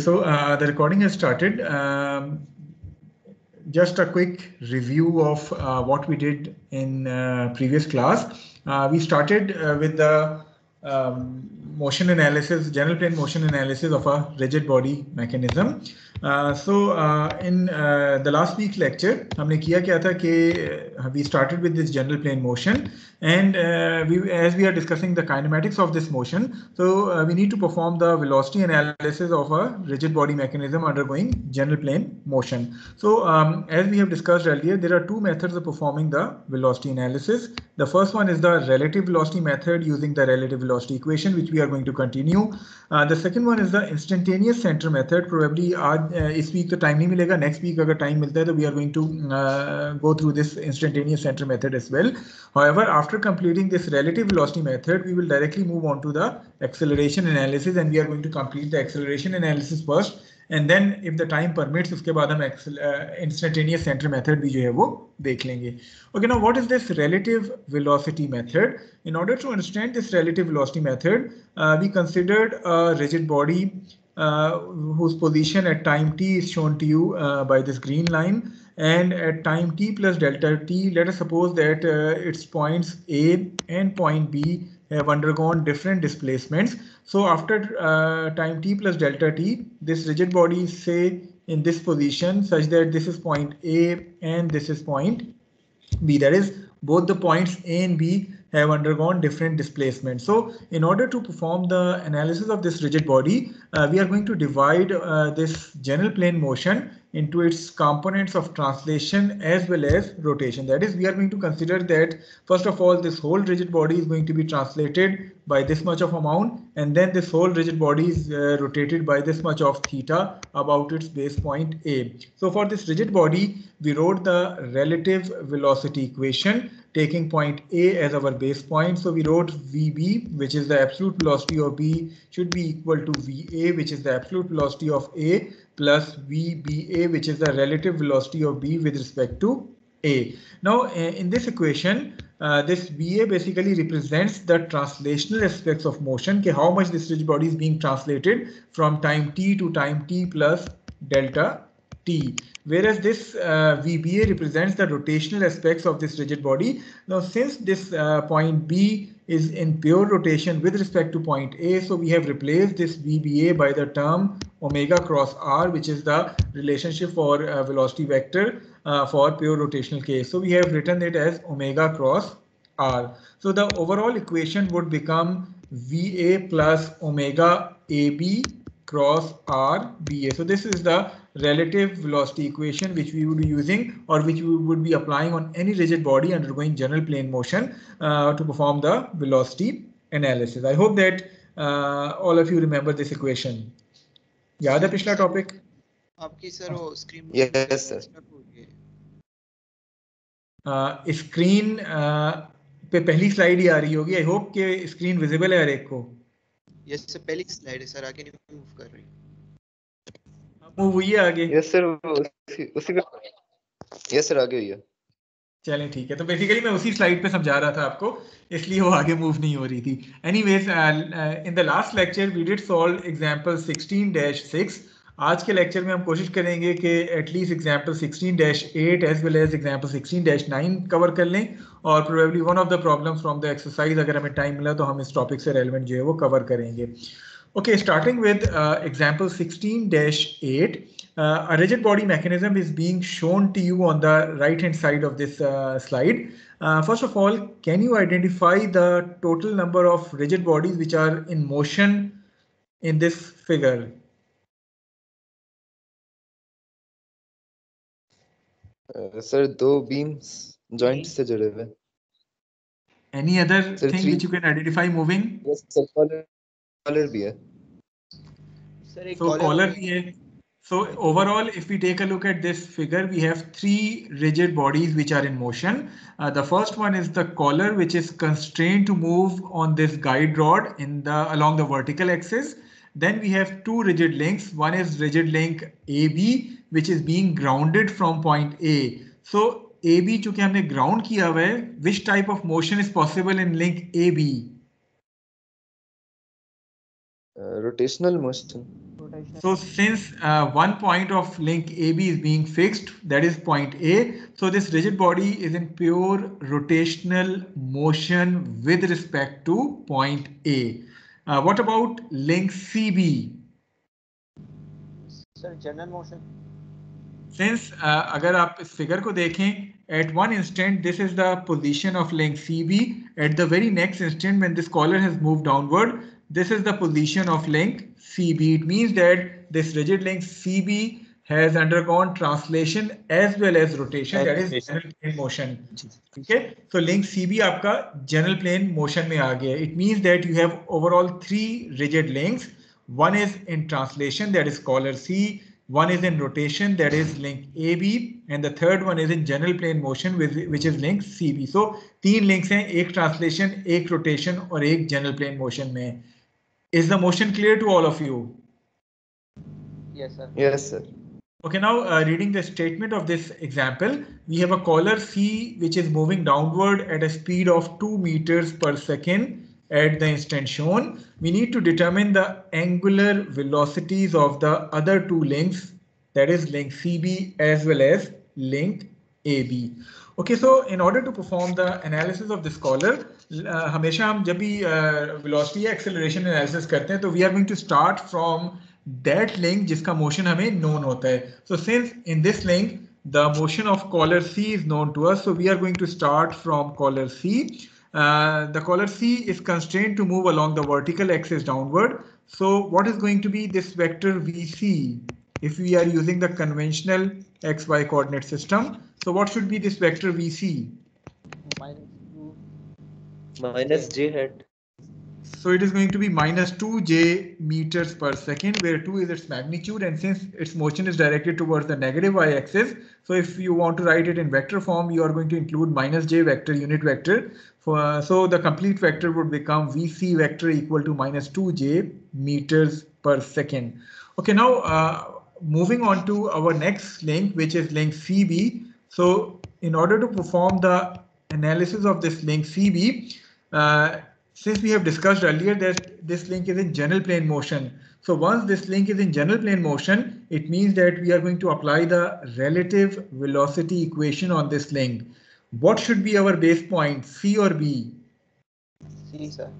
so uh, the recording has started. Um, just a quick review of uh, what we did in uh, previous class. Uh, we started uh, with the um, motion analysis, general plane motion analysis of a rigid body mechanism. Uh, so uh, in uh, the last week's lecture, हमने किया क्या था कि we started with this general plane motion and uh, we, as we are discussing the kinematics of this motion, so uh, we need to perform the velocity analysis of a rigid body mechanism undergoing general plane motion. So um, as we have discussed earlier, there are two methods of performing the velocity analysis. The first one is the relative velocity method using the relative velocity equation, which we are going to continue. Uh, the second one is the instantaneous center method. Probably आज इस week तो time नहीं मिलेगा next week अगर time मिलता है तो we are going to go through this instantaneous center method as well. However, after completing this relative velocity method, we will directly move on to the acceleration analysis and we are going to complete the acceleration analysis first. And then if the time permits, उसके बाद हम instantaneous center method भी जो है वो देख लेंगे. Okay, now what is this relative velocity method? In order to understand this relative velocity method, uh, we considered a rigid body uh, whose position at time t is shown to you uh, by this green line and at time t plus delta t let us suppose that uh, its points a and point b have undergone different displacements so after uh, time t plus delta t this rigid body is say in this position such that this is point a and this is point b that is both the points a and b have undergone different displacements. So in order to perform the analysis of this rigid body, uh, we are going to divide uh, this general plane motion into its components of translation as well as rotation. That is, we are going to consider that first of all, this whole rigid body is going to be translated by this much of amount and then this whole rigid body is uh, rotated by this much of theta about its base point A. So for this rigid body, we wrote the relative velocity equation taking point A as our base point. So we wrote VB, which is the absolute velocity of B, should be equal to VA, which is the absolute velocity of A, plus VBA, which is the relative velocity of B with respect to A. Now, in this equation, uh, this VA basically represents the translational aspects of motion, okay, how much this rigid body is being translated from time t to time t plus delta t whereas this uh, VBA represents the rotational aspects of this rigid body. Now, since this uh, point B is in pure rotation with respect to point A, so we have replaced this VBA by the term omega cross r, which is the relationship for uh, velocity vector uh, for pure rotational case. So we have written it as omega cross r. So the overall equation would become VA plus omega AB cross r BA. So this is the relative velocity equation which we would be using or which we would be applying on any rigid body undergoing general plane motion uh, to perform the velocity analysis. I hope that uh, all of you remember this equation. याद है पिछला topic आपकी sir वो screen yes sir screen पे पहली slide ही आ रही होगी आई होप कि स्क्रीन विजिबल है हर एक को यस सर पहली स्लाइड है सर आगे नहीं मूव कर रही मूव हुई है आगे। यस सर उसी उसी पे यस सर आगे हुई है। चलें ठीक है। तो बेसिकली मैं उसी स्लाइड पे समझा रहा था आपको इसलिए वो आगे मूव नहीं हो रही थी। Anyways in the last lecture we did solve example 16-6 आज के लेक्चर में हम कोशिश करेंगे कि at least example 16-8 as well as example 16-9 cover कर लें और probably one of the problems from the exercise अगर हमें टाइम मिला तो हम इस टॉपिक से रेलिवेंट जो है वो कवर करेंगे। Okay, starting with uh, example 16-8, uh, a rigid body mechanism is being shown to you on the right-hand side of this uh, slide. Uh, first of all, can you identify the total number of rigid bodies which are in motion in this figure? Uh, sir, two beams joint se jude. Any other sir, thing three. which you can identify moving? Yes, sir, collar, collar bhi. एक So collar भी है. So overall, if we take a look at this figure, we have three rigid bodies which are in motion. Uh, the first one is the collar, which is constrained to move on this guide rod in the along the vertical axis. Then we have two rigid links. One is rigid link AB, which is being grounded from point A. So AB चूंकि हमने ground किया हुआ है, which type of motion is possible in link AB? Rotational motion Commissioner. So since uh, one point of link AB is being fixed, that is point A, so this rigid body is in pure rotational motion with respect to point A. Uh, what about link CB? Sir, general motion. Since uh, अगर आप इस figure को देखें, at one instant this is the position of link CB. At the very next instant when this collar has moved downward, this is the position of link CB. It means that this rigid link CB has undergone translation as well as rotation that is general plane motion. Okay? So link cb aapka general plane motion mein aa gaya it means that you have overall three rigid links. One is in translation that is collar c. One is in rotation that is link ab and the third one is in general plane motion which is link cb so three links hain ek translation ek rotation or ek general plane motion mein is the motion clear to all of you? Yes, sir. Yes, sir. Okay, now uh, reading the statement of this example, we have a collar C which is moving downward at a speed of 2 meters per second at the instant shown. We need to determine the angular velocities of the other two links, that is link CB as well as link AB. Okay, so in order to perform the analysis of this collar, uh, हमेशा हम जब भी uh, velocity acceleration analysis करते हैं तो we are going to start from that link जिसका motion हमें known होता है. So since in this link the motion of collar C is known to us, so we are going to start from collar C. Uh, the collar C is constrained to move along the vertical axis downward. So what is going to be this vector VC if we are using the conventional XY coordinate system? So what should be this vector VC? Minus two. Minus J hat. So it is going to be minus 2j meters per second, where 2 is its magnitude. And since its motion is directed towards the negative y-axis, so if you want to write it in vector form, you are going to include minus j vector unit vector. For, so the complete vector would become vc vector equal to minus 2j meters per second. Okay, now uh, moving on to our next link, which is link CB. So in order to perform the analysis of this link CB, uh, since we have discussed earlier that this link is in general plane motion. So once this link is in general plane motion, it means that we are going to apply the relative velocity equation on this link. What should be our base point, C or B? C, sir.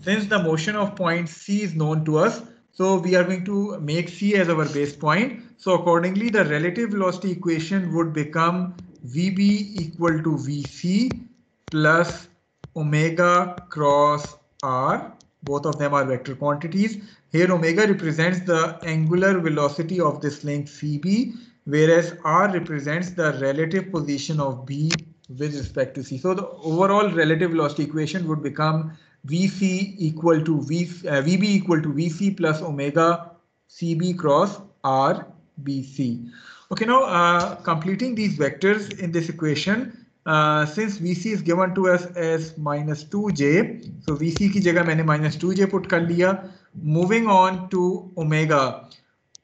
Since the motion of point C is known to us, so we are going to make C as our base point. So accordingly, the relative velocity equation would become VB equal to VC plus omega cross r. Both of them are vector quantities. Here omega represents the angular velocity of this link CB, whereas r represents the relative position of B with respect to C. So the overall relative velocity equation would become VC equal to v, uh, VB equal to VC plus omega CB cross R BC. Okay, now uh, completing these vectors in this equation, uh, since VC is given to us as minus 2j, so VC की जगह मैंने minus 2j put कर लिया. Moving on to omega,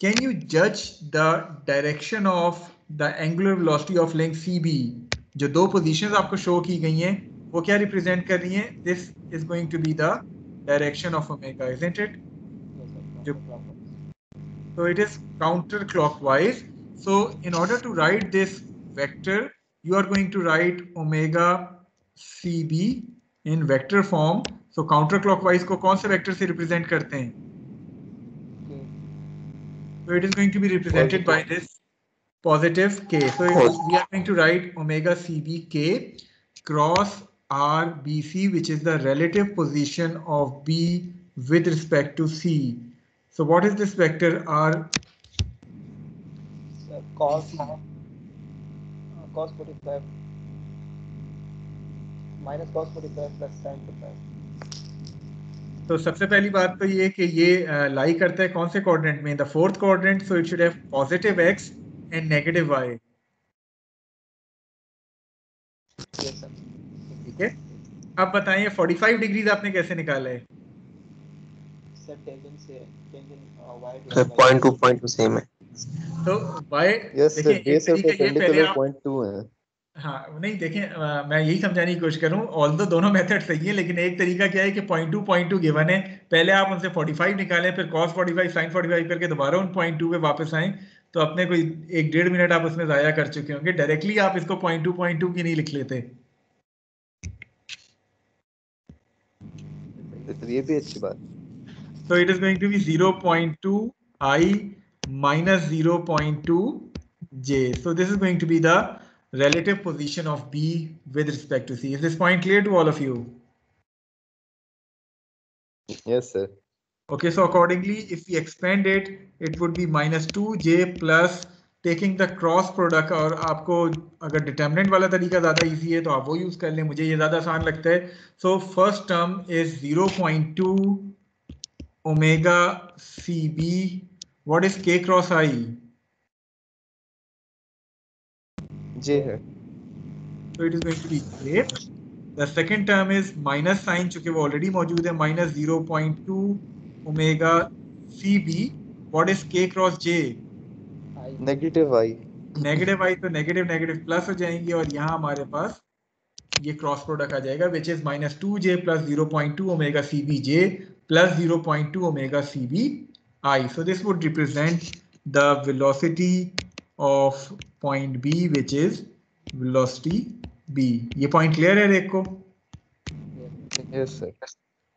can you judge the direction of the angular velocity of length CB? जो दो positions आपको show की गई हैं, वो क्या represent कर रही हैं? This is going to be the direction of omega, isn't it? Counterclockwise. So it is counterclockwise. So in order to write this vector, you are going to write omega CB in vector form. So counterclockwise को कौन से vector से represent करते हैं? Okay. So it is going to be represented by this positive k. So it- we are going to write omega CB k cross RBC, which is the relative position of B with respect to C. So what is this vector R Sir, cos. Uh, cos 45. Minus cos 45 plus sin 45. तो सबसे पहली बात तो ये कि ये लाई करता है कौन से कोऑर्डिनेट में the fourth coordinate so it should have positive x and negative y ठीक है अब बताइए 45 डिग्रीज आपने कैसे निकाला है Sir, tangent से y sir point two point two same है। तो वाई Yes, sir. देखिए एक Base और तरीका ये पहले perpendicular आप point है. हाँ नहीं देखें अ, मैं यही समझाने की कोशिश करूँ ऑल दो दोनों मेथड सही है लेकिन एक तरीका क्या है कि point two point two given है। पहले आप उनसे 45 निकालें फिर cos 45 sin 45 करके दोबारा उन पॉइंट टू पे वापस आएँ तो अपने कोई एक डेढ़ मिनट आप उसमें जाया कर चुके होंगे। डायरेक्टली आप इसको पॉइंट टू पॉइंट टू की नहीं लिख लेते। ये भी अच्छी बात So it is going to be 0.2 i minus 0.2 j. So this is going to be the relative position of B with respect to C. Is this point clear to all of you? Yes sir Okay, so accordingly, if we expand it, it would be minus 2j plus taking the cross product और आपको अगर determinant वाला तरीका ज़्यादा easy है तो आप वो use कर लें मुझे ये ज़्यादा आसान लगता है so first term is 0.2 omega cb what is k cross i जे है so it is going to be j the second term is minus sign चूँकि वो already मौजूद है minus 0.2 omega cb what is k cross j I negative i negative i तो negative negative plus हो जाएँगे और यहाँ हमारे पास ये क्रॉस प्रोडक्ट आ जाएगा which is minus two j plus zero point two omega C B j plus 0.2 omega CB i. So this would represent the velocity of point B, which is velocity B. Ye point clear hai Rekho? Yes, sir.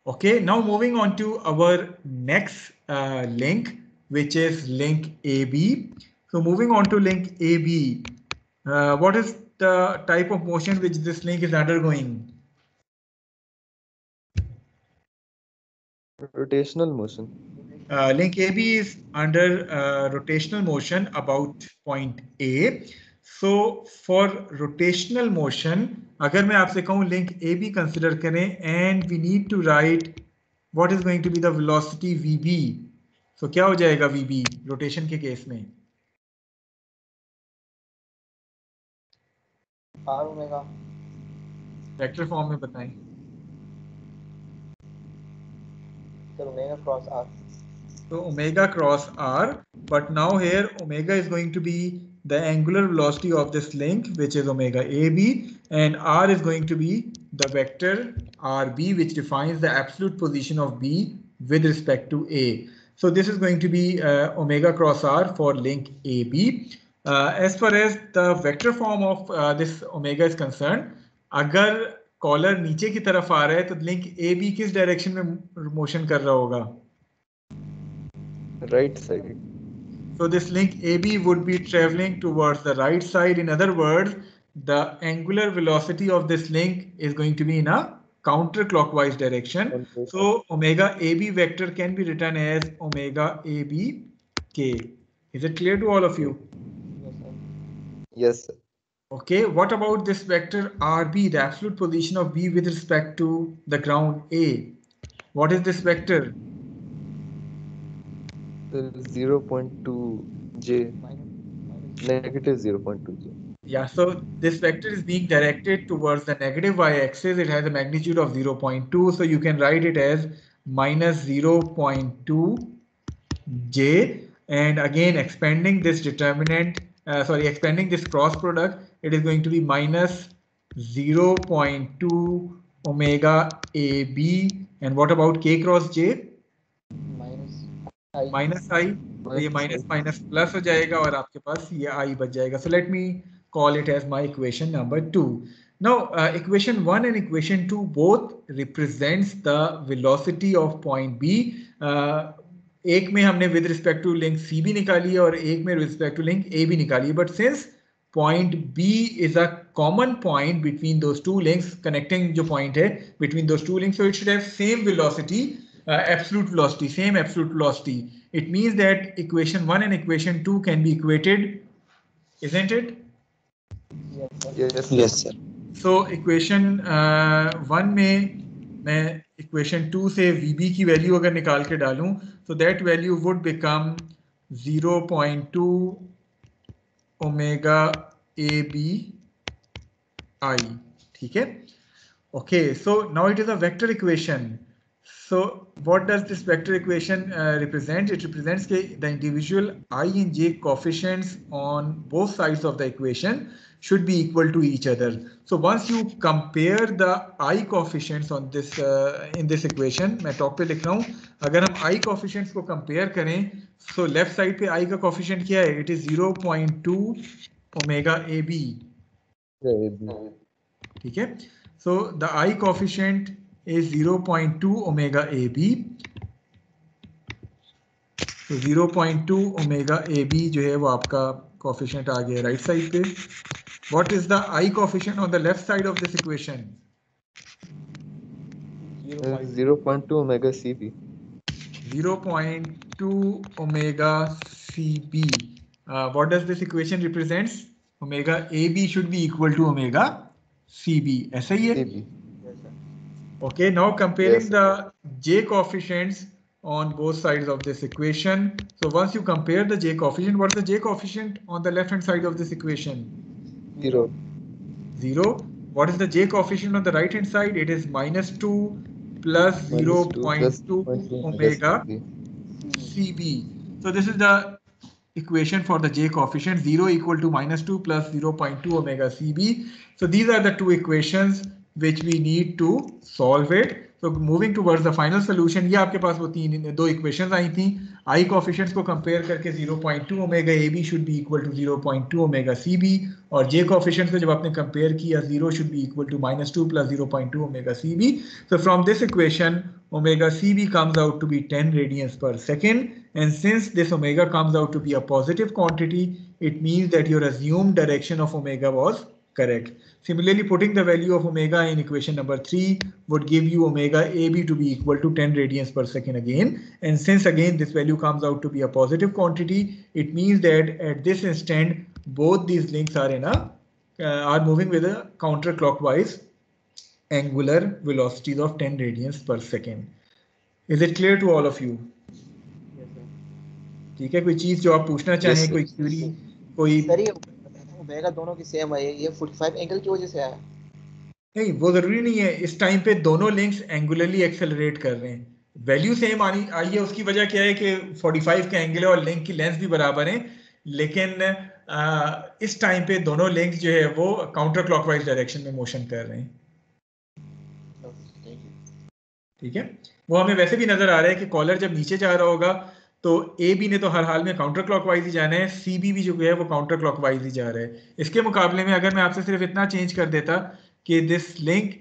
Okay, now moving on to our next uh, link, which is link AB. So moving on to link AB, uh, what is the type of motion which this link is undergoing? Rotational motion Uh, link AB is under uh, rotational motion about point A. So for rotational motion, अगर मैं आपसे कहूँ link AB consider करें and we need to write what is going to be the velocity VB. So क्या हो जाएगा VB rotation के case में? R omega Vector form में बताएँ. omega cross r. So omega cross r, but now here omega is going to be the angular velocity of this link, which is omega ab, and r is going to be the vector rb, which defines the absolute position of b with respect to a. So this is going to be uh, omega cross r for link AB. Uh, as far as the vector form of uh, this omega is concerned, agar collar नीचे की तरफ़ आ रहा है तो link A B किस direction में motion कर रहा होगा? Right side so this link A B would be travelling towards the right side in other words the angular velocity of this link is going to be in a counter clockwise direction so omega A B vector can be written as omega A B k is it clear to all of you yes sir Okay, what about this vector RB, the absolute position of B with respect to the ground A? What is this vector? 0.2 J, negative 0.2 J. Yeah, so this vector is being directed towards the negative y-axis. It has a magnitude of 0.2, so you can write it as minus 0.2 J. And again, expanding this determinant, uh, sorry, expanding this cross product, it is going to be minus 0.2 omega AB. And what about K cross J? Minus I. Minus I. तो ये minus minus plus हो जाएगा और आपके पास ये आई बच जाएगा so let me call it as my equation number two now equation one and equation two both represents the velocity of point B एक में हमने with respect to link C भी निकाली है और एक में रिस्पेक्ट टू लिंक ए भी निकाली है but since point B is a common point between those two links, connecting जो point है between those two links, so it should have same velocity, uh, absolute velocity, same absolute velocity. It means that equation one and equation two can be equated, isn't it? Yes sir. Yes Yes, sir. So equation one में मैं equation to से VB की value अगर निकाल के डालूं तो that value would become 0.2 omega a b i okay okay so now it is a vector equation. So what does this vector equation uh, represent? It represents the individual i and j coefficients on both sides of the equation. Should be equal to each other. So once you compare the i coefficients on this uh, in this equation, मैं top पे लिख रहा हूँ अगर हम i coefficients को compare करें so left side पे i का coefficient क्या है? It is 0.2 omega ab. ठीक है? So the i coefficient is 0.2 omega AB. So 0.2 omega AB जो है वो आपका coefficient आ गया right side पे. What is the I coefficient on the left side of this equation? 0.2 omega CB. 0.2 omega CB. Uh, what does this equation represents? Omega AB should be equal to omega CB. ऐसा ही है? CB. Yes, sir. Okay, now comparing Yes. the j coefficients on both sides of this equation. So once you compare the j coefficient, what's the j coefficient on the left hand side of this equation? Zero. 0. What is the j coefficient on the right hand side? It is minus 2 plus Minus two plus 0.2 0.2 omega CB. CB. So this is the equation for the j coefficient 0 equal to minus 2 plus 0.2 omega CB. So these are the two equations which we need to solve it. So moving towards the final solution, ये आपके पास वो तीन दो equations आई थी i coefficients को compare करके 0.2 omega AB should be equal to 0.2 omega CB और j coefficients को जब आपने compare किया 0 should be equal to minus 2 plus 0.2 omega CB. So from this equation, omega CB comes out to be 10 radians per second. And since this omega comes out to be a positive quantity, it means that your assumed direction of omega was correct. Similarly, putting the value of omega in equation number 3 would give you omega AB to be equal to 10 radians per second again. And since again this value comes out to be a positive quantity, it means that at this instant, both these links are in a uh, are moving with a counterclockwise angular velocities of 10 radians per second. Is it clear to all of you? Yes, sir. ठीक है कोई चीज जो आप पूछना चाहें sir. कोई Curie कोई ओमेगा दोनों की सेम है ये 45 एंगल की वजह से आया। नहीं वो ज़रूरी नहीं है इस टाइम पे दोनों लिंक्स एंगुलरली एक्सेलरेट कर रहे हैं। वैल्यू सेम आनी आई है उसकी वजह क्या है कि 45 का एंगल है और लिंक की लेंथ भी बराबर है लेकिन आ, इस टाइम पे दोनों लिंक्स जो है वो काउंटर क्लॉकवाइज डायरेक्शन में मोशन कर रहे हैं। ठीक है? वो हमें वैसे भी नज़र आ रहा है कि कॉलर जब नीचे जा रहा होगा तो ए बी ने तो हर हाल में काउंटर क्लॉकवाइज ही जाना है सी बी भी जो है वो काउंटर क्लॉकवाइज ही जा रहा है। इसके मुकाबले में अगर मैं आपसे सिर्फ़ इतना चेंज कर देता कि this link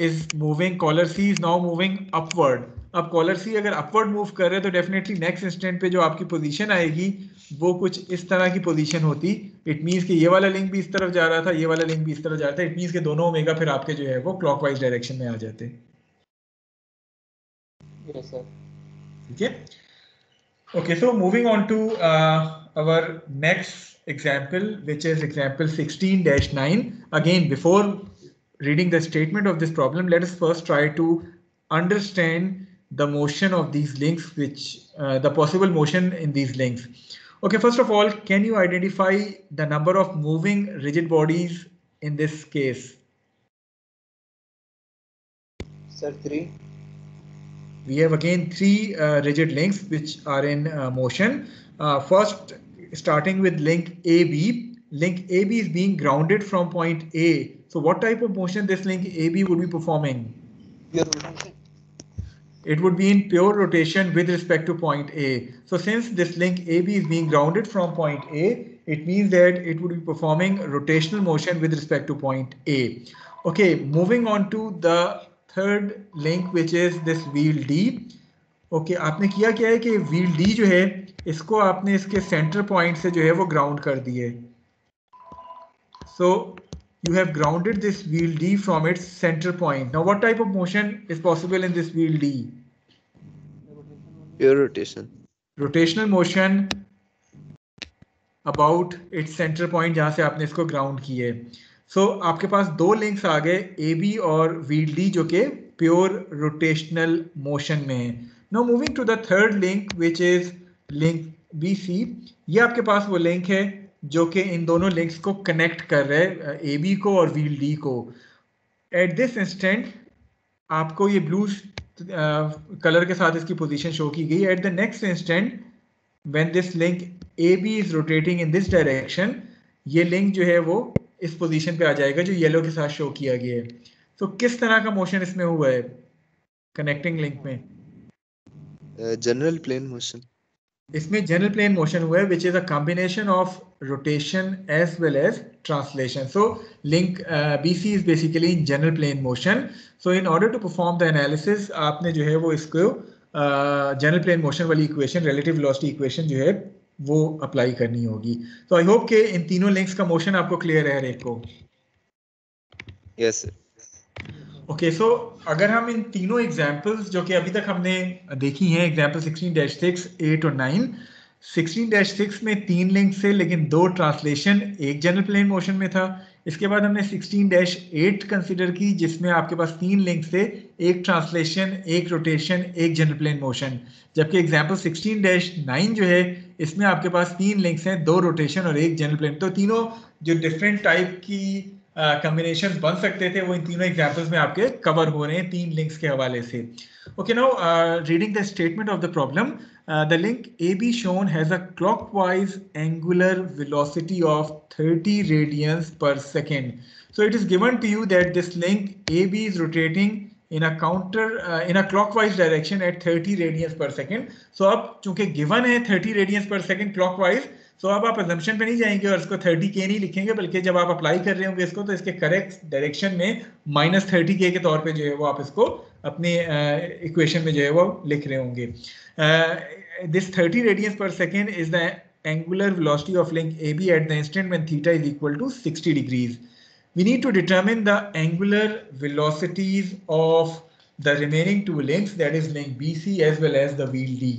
is moving collar C is now moving upward अब कॉलर सी अगर अपवर्ड मूव कर रहे हैं तो डेफिनेटली नेक्स्ट इंस्टेंट पे जो आपकी पोजीशन आएगी वो कुछ इस तरह की पोजीशन होती। इट मींस कि ये वाला लिंक भी इस तरफ़ जा रहा था ये वाला लिंक भी इस तरफ़ जा रहा था। इट मींस कि दोनों ओमेगा फिर आपके जो है वो क्लॉकवाइज डायरेक्शन में आ जाते। ठीक है? Okay, so moving on to uh, our next example, which is example 16-9. Again, before reading the statement of this problem, let us first try to understand the motion of these links, which uh, the possible motion in these links. Okay, first of all, can you identify the number of moving rigid bodies in this case? Sir 3 we have again three uh, rigid links which are in uh, motion. Uh, first, starting with link AB, link AB is being grounded from point A. So what type of motion this link AB would be performing? It would be in pure rotation with respect to point A. So since this link AB is being grounded from point A, it means that it would be performing rotational motion with respect to point A. Okay, moving on to the third link which is this wheel D okay आपने किया क्या है कि wheel D जो है इसको आपने इसके सेंटर पॉइंट से जो है वो ग्राउंड कर दिए। So you have grounded this wheel D from its centre point now what type of motion is possible in this wheel D rotation rotational motion about its centre point जहाँ से आपने इसको ग्राउंड किया है सो so, आपके पास दो links आ गए ए बी और व्हील डी जो कि प्योर रोटेशनल मोशन में है। No moving to the third link which is link B C ये आपके पास वो लिंक है जो कि इन दोनों लिंक्स को कनेक्ट कर रहे ए बी को और व्हील डी को। एट दिस इंस्टेंट आपको ये ब्लू कलर के साथ इसकी पोजीशन शो की गई। At the next instant when this link A B is rotating in this direction ये लिंक जो है वो इस पोजीशन पे आ जाएगा जो येलो के साथ शो किया गया है। तो किस तरह का मोशन इसमें हुआ है? कनेक्टिंग लिंक में। जनरल प्लेन मोशन इसमें जनरल प्लेन मोशन हुआ है which is a combination of rotation as well as translation so link BC is basically in general plane motion so in order to perform the analysis आपने जो है वो इसको general plane motion वाली equation relative velocity equation जो है वो apply करनी होगी। तो आई होप के इन तीनों लिंक्स का मोशन आपको क्लियर है हर एक को यस ओके सो अगर हम इन तीनों एग्जांपल्स जो कि अभी तक हमने देखी हैं एग्जांपल 16-6, 8 और 9 16-6 में तीन लिंक से लेकिन दो ट्रांसलेशन एक जनरल प्लेन मोशन में था। इसके बाद हमने 16-8 कंसिडर की जिसमें आपके पास तीन लिंक से एक ट्रांसलेशन एक रोटेशन एक जनरल प्लेन मोशन जबकि एग्जांपल 16-9 जो है इसमें आपके पास तीन लिंक्स हैं दो रोटेशन और एक जनरल प्लेन तो तीनों जो डिफरेंट टाइप की कम्बिनेशन uh, बन सकते थे वो इन तीनों एग्जांपल्स में आपके कवर हो रहे हैं तीन लिंक्स के हवाले से। Okay now reading the statement of the problem the link A B shown has a clockwise angular velocity of 30 radians per second so it is given to you that this link AB is rotating in a counter uh, in a clockwise direction at 30 radians per second so अब चूँकि given है 30 radians per second clockwise so, अब आप अजम्पन पे नहीं जाएँगे और इसको थर्टी के नहीं लिखेंगे बल्कि जब आप अप्लाई कर रहे होंगे इसको तो इसके करेक्ट डायरेक्शन में माइनस थर्टी के के तौर पे जो है वो आप इसको अपने uh, में जो है वो लिख रहे होंगे this thirty radians per second is the angular velocity of link AB at the instant when theta is equal to 60 degrees. We need to determine the angular velocities of the remaining two links that is link BC as well as the wheel D.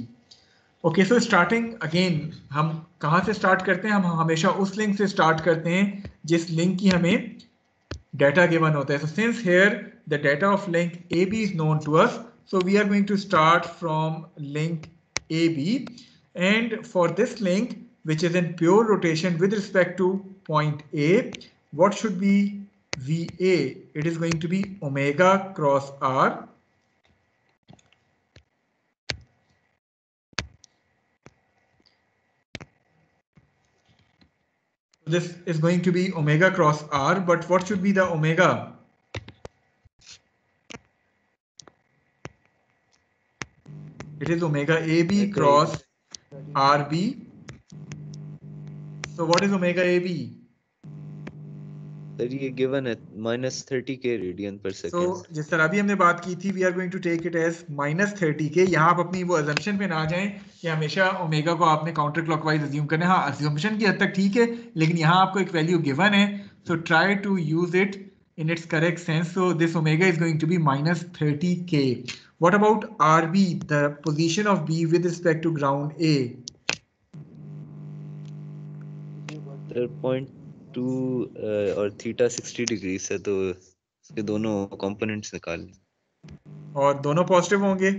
Okay so starting again हम कहाँ से start करते हैं हम हमेशा उस link से start करते हैं जिस लिंक की हमें डाटा गिवन होता है so since here the data of link A B is known to us so we are going to start from link AB and for this link which is in pure rotation with respect to point A what should be VA it is going to be omega cross R this is going to be omega cross r, but what should be the omega? It is omega AB cross RB. So what is omega AB? Sir ये given है minus thirty के radian per So second जिस तरह अभी हमने बात की थी we are going to take it as minus thirty के यहाँ आप अपनी वो अजम्पशन पे ना जाएँ कि हमेशा ओमेगा को आपने काउंटर क्लॉकवाइज अज्यूम करना है हाँ अज्यूमशन की हद तक ठीक है लेकिन यहाँ आपको एक वैल्यू गिवन है so try to use it in its correct sense. So this omega is going to be minus 30k. What about RB, the position of B with respect to ground A? Sir point two और theta sixty degree से तो इसके दोनों components निकाल लें। और दोनों positive होंगे?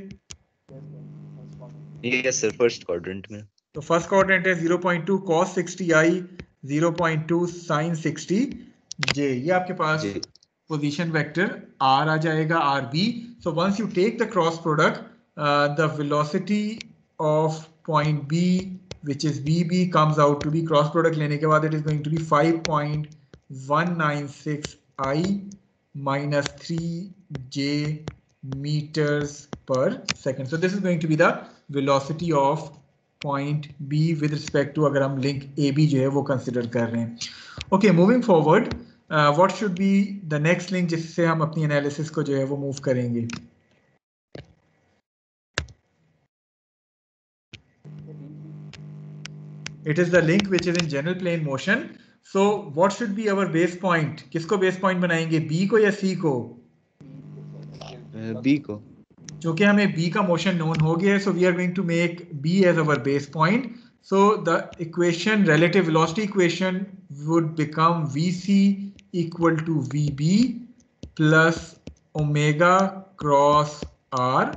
यस सर फ़र्स्ट क्वाड्रेंट में। तो फ़र्स्ट क्वाड्रेंट है 0.2 cos 60 i 0.2 sin 60 j ये आपके पास position vector r आ जाएगा rb once you take the cross product uh, the velocity of point b which is bb comes out to be cross product लेने के बाद it is going to be 5.196 i minus 3j meters per second so this is going to be the velocity of point b with respect to अगर हम link ab जो है वो consider कर रहे हैं okay moving forward uh, what should be the next link जिससे हम अपनी analysis को जो है वो move करेंगे it is the link which is in general plane motion so what should be our base point किसको base point बनाएंगे b को या c को बी को चूंकि हमें b का मोशन नोन हो गया है so we are going to make b as our base point so the equation relative velocity equation would become vc equal to vb plus omega cross r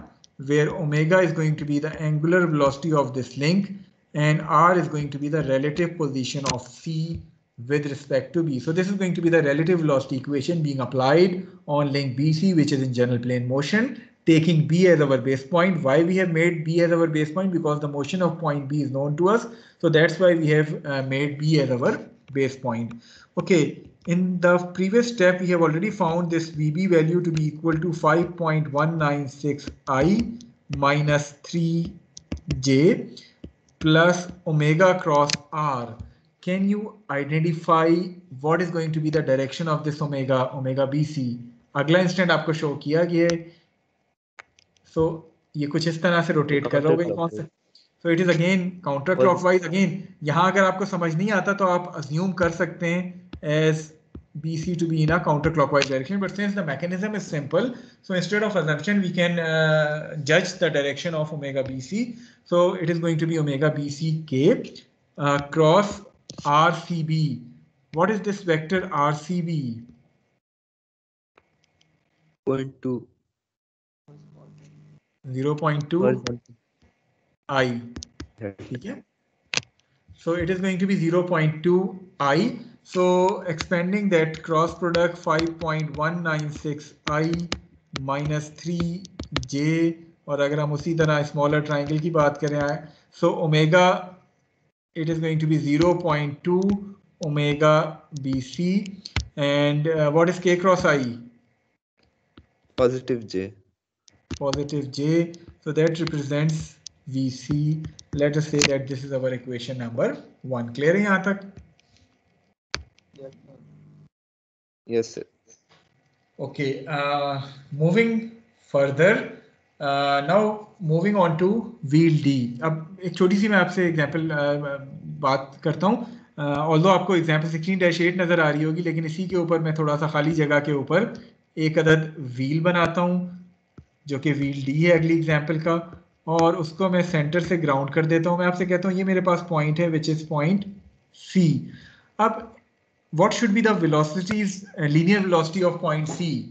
where omega is going to be the angular velocity of this link and r is going to be the relative position of c with respect to b. So this is going to be the relative velocity equation being applied on link BC, which is in general plane motion taking B as our base point. Why we have made B as our base point? Because the motion of point B is known to us. So that's why we have uh, made B as our base point. Okay, in the previous step, we have already found this VB value to be equal to 5.196i minus 3j plus omega cross r. Can you identify what is going to be the direction of this omega, omega BC? अगला instant आपको show किया गया है सो so, ये कुछ इस तरह से रोटेट कर रहा होगा कौन सा so it is again counter clockwise again यहाँ अगर आपको समझ नहीं आता तो आप अज्यूम कर सकते हैं as BC to be in a counterclockwise direction. But since the mechanism is simple, so instead of assumption, we can uh, judge the direction of omega BC. So it is going to be omega BCK uh, cross RCB. What is this vector RCB? Point 0.2. 0 0.2 i. Okay. So it is going to be 0.2 i So expanding that cross product 5.196 i minus 3 j और अगर हम उसी तरह smaller triangle की बात करें आए so omega it is going to be zero point two omega B C and what is K cross I positive J positive J so that represents V C let us say that this is our equation number one clear है यहाँ तक? Yes, sir. Okay. Uh, moving further. Uh, now moving on to wheel D. अब एक छोटी सी मैं आपसे example uh, बात करता हूँ ऑल्दो आपको एग्जांपल 16 डैश एट नज़र आ रही होगी लेकिन इसी के ऊपर मैं थोड़ा सा खाली जगह के ऊपर एक अदद व्हील बनाता हूँ जो कि व्हील डी है अगली एग्जांपल का और उसको मैं सेंटर से ग्राउंड कर देता हूँ मैं आपसे कहता हूँ ये मेरे पास पॉइंट है विच इज़ पॉइंट सी अब what should be the velocities, uh, linear velocity of point C?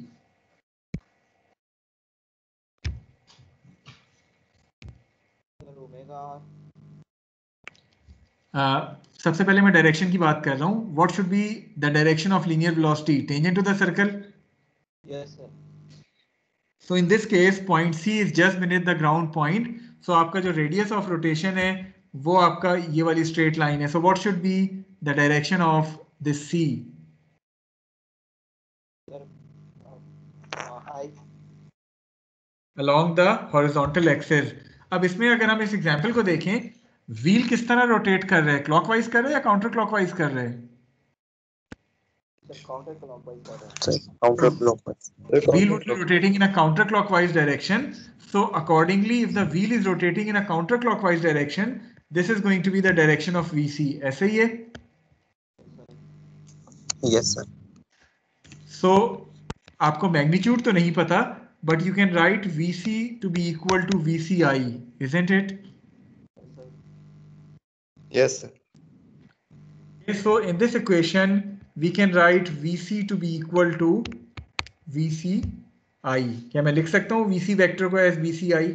Uh, सबसे पहले मैं डायरेक्शन की बात कर रहा हूँ. What should be the direction of linear velocity tangent to the circle so in this case point C is just beneath the ground point सो आपका जो रेडियस ऑफ़ रोटेशन है वो आपका ये वाली स्ट्रेट लाइन है. So what should be the direction of this C Sir, uh, uh, I. along the horizontal axis अब इसमें अगर हम इस एग्जांपल को देखें व्हील किस तरह रोटेट कर रहे हैं क्लॉकवाइज कर रहे हैं या काउंटर क्लॉकवाइज कर रहे हैं हैं. Wheel would be rotating in a counterclockwise direction. So accordingly, if the wheel is rotating in a counterclockwise direction, this is going to be the direction of VC. ऐसे ही है. यस सर सो आपको magnitude तो नहीं पता but you can write V C to be equal to V C I isn't it in this equation we can write V C to be equal to V C I क्या मैं लिख सकता हूँ सी vector को as V C I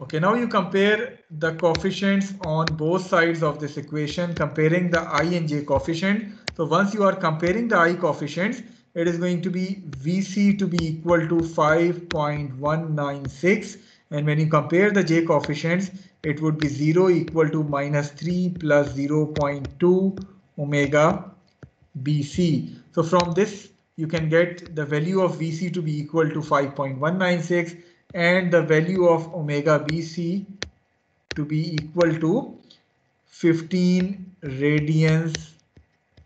Okay, now you compare the coefficients on both sides of this equation, comparing the i and j coefficient. So once you are comparing the i coefficients, it is going to be VC to be equal to 5.196. And when you compare the j coefficients, it would be 0 equal to minus 3 plus 0.2 omega BC. So from this, you can get the value of VC to be equal to 5.196 and the value of omega BC to be equal to 15 radians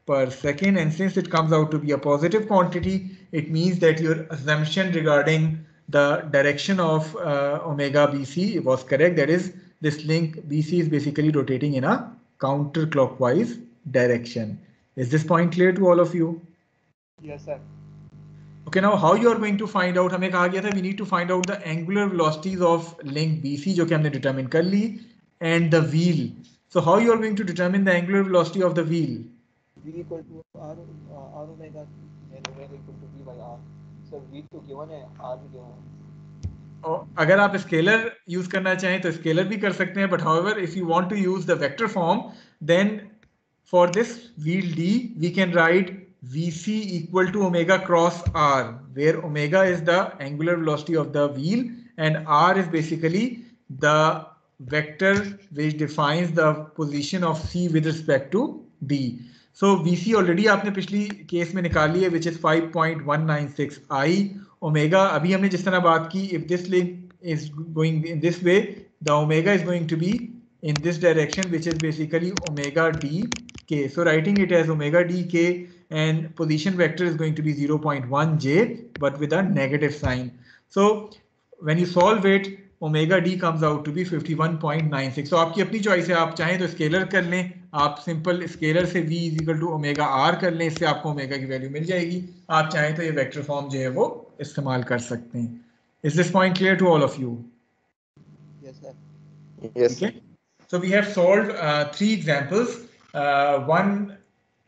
per second. And since it comes out to be a positive quantity, it means that your assumption regarding the direction of uh, omega BC was correct. That is, this link BC is basically rotating in a counterclockwise direction. Is this point clear to all of you? Yes, sir. Okay now how you are going to find out हमें कहा गया था we need to find out the angular velocities of link BC जो कि हमने determine कर ली and the wheel so how you are going to determine the angular velocity of the wheel v r r omega अगर आप scalar use करना चाहें तो scalar भी कर सकते हैं but however if you want to use the vector form then for this wheel D we can write vc equal to omega cross r where omega is the angular velocity of the wheel and r is basically the vector which defines the position of c with respect to d so vc already आपने पिछली case में निकाल ली है which is 5.196 i omega अभी हमने जिस तरह बात की if this link is going in this way the omega is going to be in this direction which is basically omega d k so writing it as omega d k and position vector is going to be 0.1 j but with a negative sign so when you solve it omega d comes out to be 51.96 so आपकी अपनी choice है आप चाहें तो scalar कर लें आप simple scalar से v is equal to omega R कर लें इससे आपको ओमेगा की वैल्यू मिल जाएगी आप चाहें तो ये वेक्टर फॉर्म जो है वो इस्तेमाल कर सकते हैं is this point clear to all of you Yes, sir. Yes. Okay. So we have solved uh,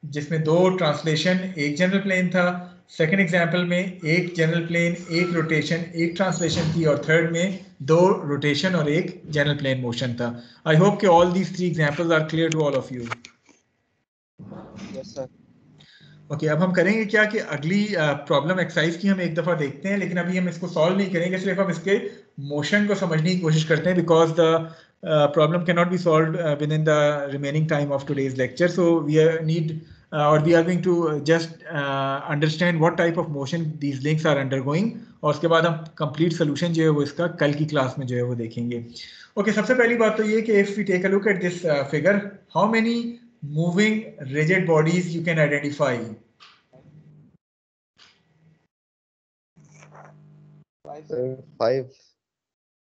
जिसमें दो ट्रांसलेशन एक जनरल प्लेन था। सेकंड एग्जांपल में एक जनरल प्लेन एक रोटेशन एक ट्रांसलेशन थी और थर्ड में दो रोटेशन और एक जनरल प्लेन मोशन था। आई होप के all these three examples are clear to all of you. Okay अब हम करेंगे क्या कि अगली प्रॉब्लम एक्सरसाइज की हम एक दफ़ा देखते हैं लेकिन अभी हम इसको सॉल्व नहीं करेंगे सिर्फ़ हम इसके मोशन को समझने की कोशिश करते हैं because the problem can not be solve with in the remaining time of today's lecture so we need और we are going to just understand what type of motion these links are undergoing और उसके बाद हम complete solution जो है वो इसका कल की क्लास में जो है वो देखेंगे ओके okay, सबसे पहली बात तो ये कि if we take a look at this figure how many moving rigid bodies you can identify Five, sir. Uh, five.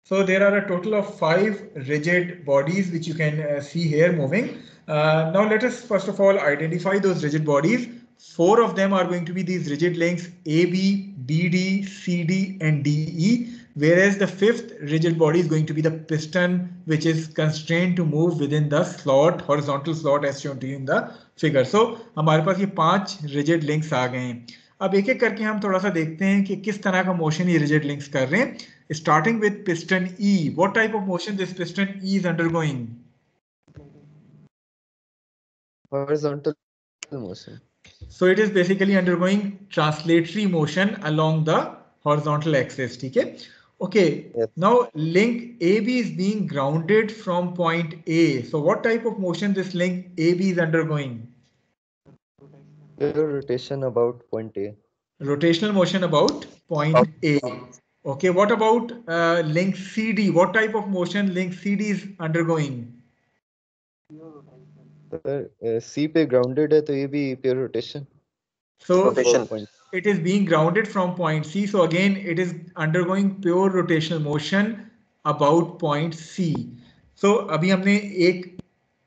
So there are a total of five rigid bodies which you can uh, see here moving. Uh, now let us first of all identify those rigid bodies. Four of them are going to be these rigid links AB, BD, CD and DE. Whereas the fifth rigid body is going to be the piston which is constrained to move within the slot, horizontal slot as shown to you in the figure. So हमारे पास ये पांच rigid links आ गए अब एक एक करके हम थोड़ा सा देखते हैं कि किस तरह का मोशन ये रिजिड लिंक्स कर रहे हैं। Starting with piston E what type of motion this piston E is undergoing horizontal motion so it is basically undergoing translatory motion along the horizontal axis ठीक है? Okay okay yes. now link ab is being grounded from point a. So what type of motion this link ab is undergoing? rotation about point A. Rotational motion about point oh. A. Okay, what about uh, link CD? What type of motion link CD is undergoing? C C पे grounded है तो ये भी rotation. So rotation. it is being grounded from point C. So again, it is undergoing pure rotational motion about point C. So, अभी हमने एक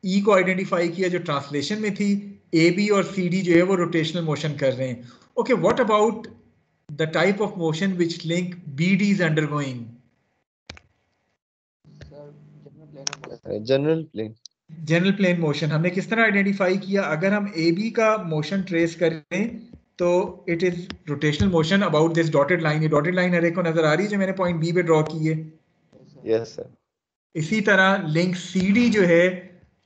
e को identify किया जो ट्रांसलेशन में थी AB और सी डी जो है वो रोटेशनल मोशन कर रहे हैं okay what about the type of motion which link BD is undergoing Sir, general plane of motion. Uh, general plane. General plane motion हमने किस तरह आइडेंटिफाई किया अगर हम ए बी का मोशन ट्रेस करें तो it is rotational motion about this dotted line ये डॉटेड लाइन हर एक को नज़र आ रही है जो मैंने पॉइंट बी पे ड्रॉ की है Yes, sir. Yes, sir. इसी तरह लिंक सी डी जो है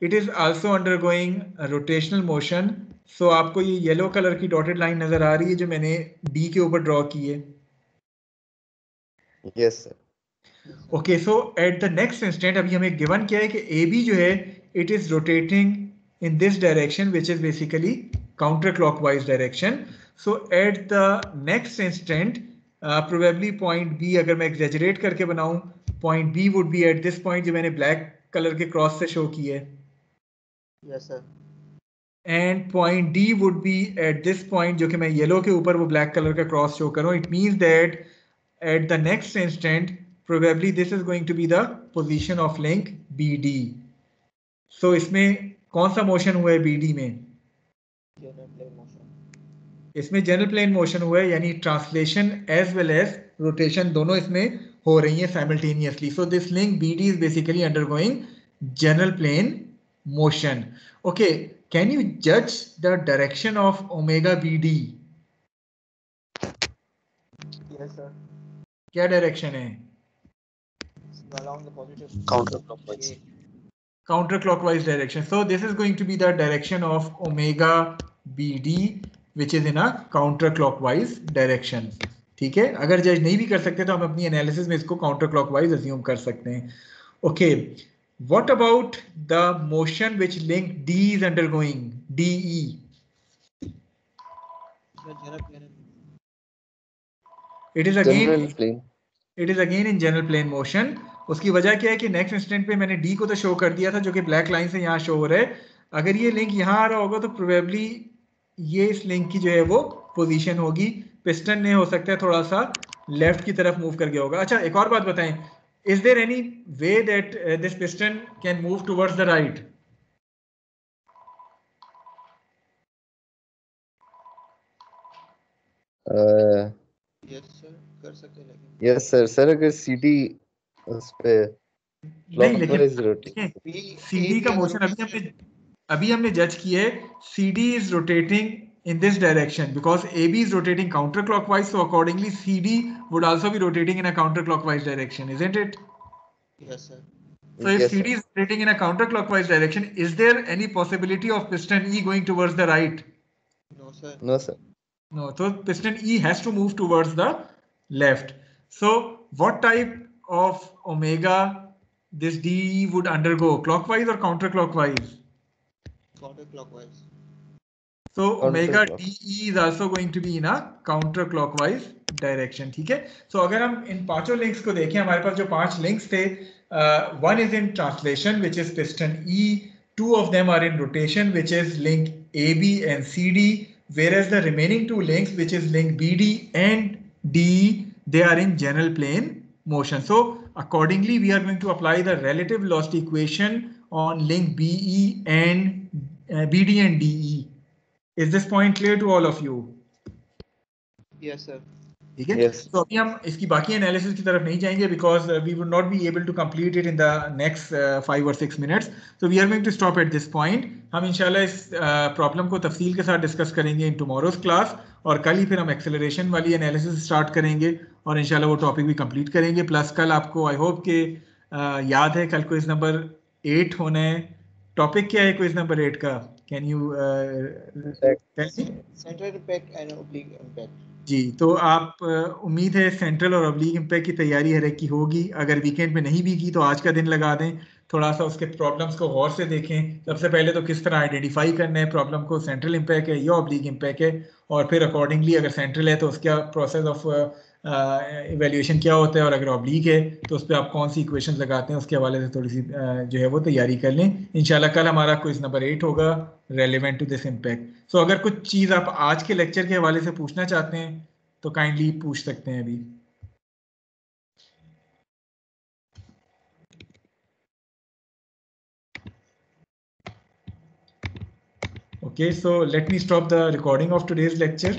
it is also undergoing rotational motion so आपको ये येलो कलर की डॉटेड लाइन नज़र आ रही है जो मैंने डी के ऊपर ड्रॉ की है। Yes sir okay so at the next instant अभी हमें गिवन किया है कि ए बी जो है it is rotating in this direction which is basically counter clockwise direction so at the next instant probably point B अगर मैं exaggerate करके बनाऊँ point B would be at this point जो मैंने ब्लैक कलर के cross से show की है। Yes, sir. And point D would be at this point जो कि मैं येलो के ऊपर वो ब्लैक कलर का क्रॉस शो करूँ it means that at the next instant probably this is going to be the position of link BD so इसमें कौन सा मोशन हुआ है BD में General plane motion. इसमें जनरल प्लेन मोशन हुआ है यानी translation as well as rotation दोनों इसमें हो रही है simultaneously so this link BD is basically undergoing general plane motion okay can you judge the direction of omega BD Yes, sir. क्या डायरेक्शन है Along the positive. Counterclockwise. counterclockwise direction. So this is going to be the direction of omega BD which is in a counterclockwise direction. ठीक है अगर जज नहीं भी कर सकते तो हम अपनी एनालिसिस में इसको काउंटर क्लॉकवाइज अज्यूम कर सकते हैं okay what about the motion which link D is undergoing DE Sir, general plane. It is general again plane it is again in general plane motion उसकी वजह क्या है कि नेक्स्ट इंस्टेंट पे मैंने डी को तो शो कर दिया था जो कि ब्लैक लाइन से यहाँ शो हो रहा है। अगर ये लिंक यहाँ आ रहा होगा तो प्रोबेबली ये इस लिंक की जो है वो पोजीशन होगी। पिस्टन ने हो सकता है थोड़ा सा लेफ़्ट की तरफ़ मूव कर गया होगा। अच्छा एक और बात बताएँ। is there any way that uh, this piston can move towards the right? Uh, yes sir, kar sakte कर सकते लेकिन यस सर सर अगर सीडी उस पे cd ka motion abhi humne abhi humne judge kiya hai cd is rotating in this direction because AB is rotating counterclockwise. So accordingly, CD would also be rotating in a counterclockwise direction, isn't it? Yes, sir. So if yes, CD sir. is rotating in a counterclockwise direction, is there any possibility of piston E going towards the right? No, sir. No, sir. No, so piston E has to move towards the left. So what type of omega this DE would undergo, clockwise or counterclockwise? Counterclockwise. So omega Counterclockwise. DE is also going to be in a counterclockwise direction. ठीक है So अगर हम इन पांचों links को देखें हमारे पास जो पांच links थे uh, one is in translation which is piston E two of them are in rotation which is link AB and CD whereas the remaining two links which is link BD and DE they are in general plane motion. So accordingly we are going to apply the relative velocity equation on link BE and uh, BD and DE. Is this point clear to all of you? Yes, sir. ठीक है Yes. तो अभी हम इसकी बाकी analysis की तरफ़ नहीं जाएँगे because we would not be able to complete it in the next five और सिक्स मिनट्स तो we are going to stop at this point हम इंशाल्लाह इस प्रॉब्लम को तफसील के साथ डिस्कस करेंगे इन टुमारोज क्लास और कल ही फिर हम एक्सेलरेशन वाली एनालिसिस स्टार्ट करेंगे और इंशाल्लाह वो टॉपिक भी कंप्लीट करेंगे प्लस कल आपको आई होप के uh, याद है कल क्विज नंबर एट होना है टॉपिक क्या है क्विज नंबर एट का can you Central impact and oblique impact. जी तो आप उम्मीद है सेंट्रल और अब्लीग इम्पैक्ट की तैयारी हर एक की होगी। अगर वीकेंड में नहीं भी की तो आज का दिन लगा दें। थोड़ा सा उसके प्रॉब्लम्स को गौर से देखें। सबसे पहले तो किस तरह आइडेंटिफाई करना है प्रॉब्लम को? सेंट्रल इम्पैक्ट है या अब्लीग इम्पैक्ट है? और फिर अकॉर्डिंगली अगर सेंट्रल है तो उसका प्रोसेस ऑफ़ इवेल्यूएशन क्या होता है? और अगर ऑब्लीग है तो उस पर आप कौन सी इक्वेशन लगाते हैं? उसके हवाले से थोड़ी सी अ, जो है वो तैयारी कर लें। इंशाल्लाह कल हमारा क्विज नंबर एट होगा। Relevant to this impact so अगर कुछ चीज़ आप आज के लेक्चर के हवाले से पूछना चाहते हैं तो काइंडली पूछ सकते हैं अभी Okay, so let me stop the recording of today's lecture.